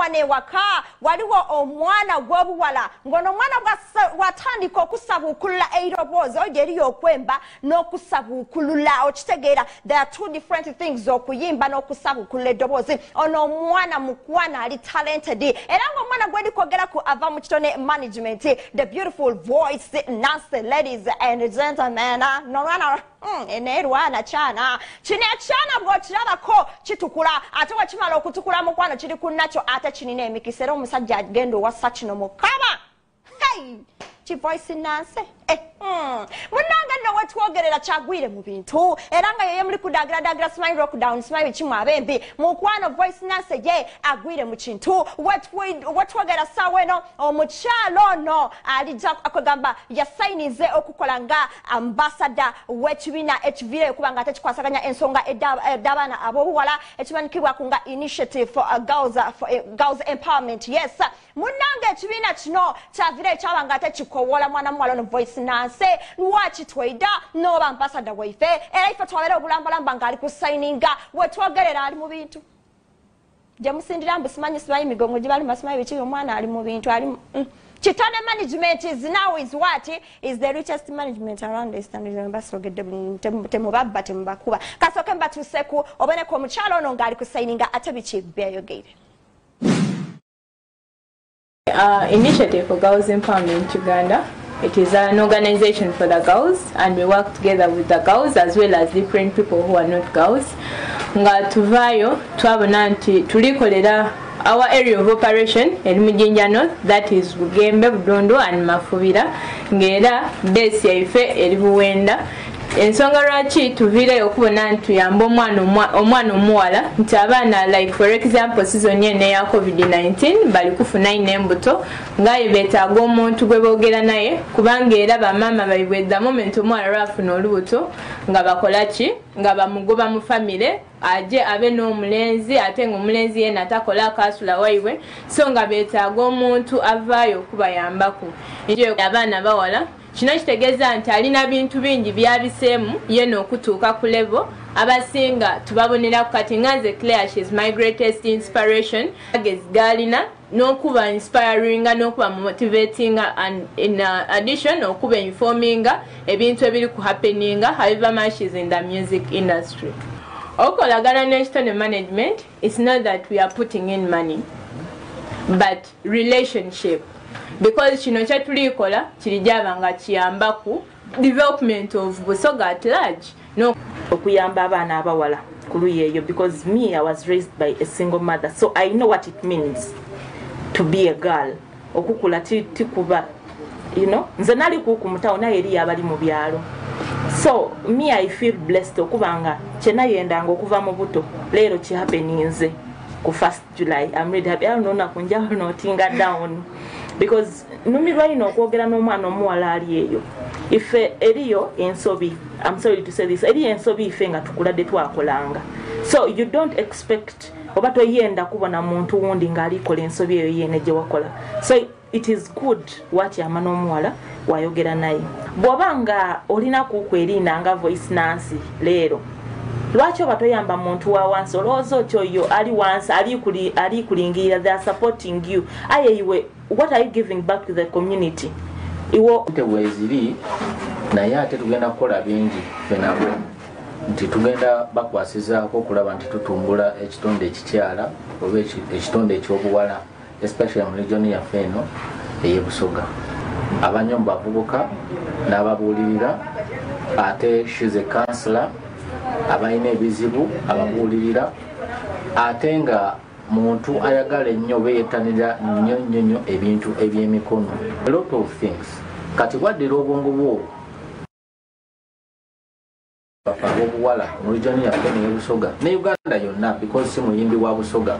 wano ewaka waliwo omwana gw'obuwala ng'ono omwana bwatandika okusabuukulula eiroboozi oyo gyeriyo okwemba n'okusabuukulula okitegeera there are two different things okuyimba n'okusabuukulula eddoboozi ono omwana mukwana ali talented. Era ng'omwana gweri kwogeraku ava mu kitone management the beautiful voice nancy ladies and gentlemen. Nomwana naye lwana kyana kino ekyana bw'okirabako kitukula ate wekimala okutukula mukwano kiri ku nakyo ate kinina emikisa era omusajja agenda owassa kino mukaba hey! kivoice nanse wetwogerera kyagwire mu bintu. Era nga yeye muli kudagiradagira smile rockdown smile kimu abembi mukwano voice nanse ye agwire mu kintu. Wetwogera saawa eno omukyalo ono alijja kwegamba yasainize okukola nga ambasada w'ekibiina ekiviireyo kuba nga tekikwasaganya ensonga ed'abaana ab'obuwala ekimanyikibwaku nga initiative for, girls, for girls empowerment. Yes munanga ekibiina kino kyaviireyo kyaba nga tekikowola mwana muwala ono voice nanse lwaki twaida noba ambasada waife era ife twabeera obulambalamba ng'ali kusaininga wetwogerera ali mu bintu. Gyemusindira mbu simanyi simanyi migongo gibalima simanyi biki omwana ali mu bintu ali mm. kitone management is now is what? Is the richest management around eastern basogedde temubabba temubakuba kasooke mbatuuseku oboneka omukyalo ono ng'ali kusaininga ate biki byayogeire Uh, initiative for Girls Empowerment Uganda. It is an organization for the girls and we work together with the girls as well as different people who are not girls. Nga tuvayo twabona nti tulikolera our area of operation eri mujinja north that is bugembe budondo and mafubira ng'era base yaife eri buwenda ensonga lwaki tuviireyo okubona nti tuyamba omwana omuwala? Nti abaana like for example sizoni eno eya covid-19 bali kufuna ino embuto ngaye betaaga omuntu gwe boogera naye kubanga era bamaama baibwe the moment omuwala lwafuna olubuto nga bakola ki? Nga bamugoba mu famire aje abe n'omulenzi ate nga omulenzi yena takola akasula waibwe so nga betaaga omuntu avaayo okubayambaku. Abaana bawala kino kitegeeza nti alina bintu bingi byabiseemu yena okutuuka ku levo abasinga tubaboneraku kati nga nze clare shes my greatest inspiration. Agezi galina n'okuba inspiringa n'okuba motivatinga and in uh, addition okuba informinga ebintu ebiri ku happeninga however much is in the music industry. Okukolagana n'ekitone management it's not that we are putting in money but relationship. Because kino kyetulikola kirijaba nga kiyambaku development of busoga at large. No okuyamba abaana abawala ku luyi eyo because me i was raised by a single mother so i know what it means to be a girl. Okukula tikuba you know? Nze nali kuku mutawo naye eriyo abali mu byalo. So me i feel blessed okuba nga kyenayendanga okuva mu buto leero kihapeninze ku 1st july. I'm really happy. Alononaku njawulo notinga down. Because numirwa ino okwogera n'omwana omuwala ali eyo. Ife eriyo ensobi I'm sorry to say this eriyo ensobi ife nga tukuladde twakolanga. So you don't expect oba toyenda kubona muntu wundi ng'alikola ensobi eyo yene gye wakola. So it is good wakyama n'omuwala wayogera naye. Bw'oba nga olinakuku erinda nga voice nansi leero lwaki oba toyamba muntu wa wansi? Olowooza otyo oyo ali wansi alikulingirira they are supporting you. Aye iwe what are you giving back to the community? Iwo tebweziri naye ate tugenda kukola bingi fe nabo nti tugenda bakwasizaako okulaba nti tutumbula ekitonde ekikyala oba ekitonde ekyobuwala especially mu regioni yaffe eno eyebusoga abanyo mu bavubuka n'ababuulirira ate shize kansula abalina ebizibu ababuulirira ate nga muntu ayagala ennyo beyetanira nnyo nnyo nnyo ebintu ebyemikono. Lot of things. Kati waddira obwongo bwo abobuwala mu regioni yaffe neyebusoga ne uganda yonna because si muyimbi wa busoga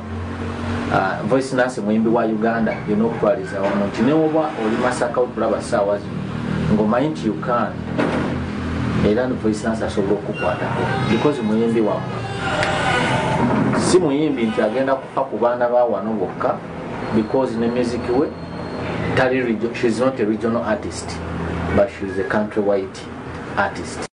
uh, voice nasi muyimbi wa uganda yona okutwaliza wano nti newoba oli masaka otulaba saawa zino ngaomanyi nti you can era voice nasi asobola okukwatako because muyimbi wammwe si muyimbi nti agenda kufa ku baana ba wano bokka because ne music we tali she's not a regional artist but she's a country white artist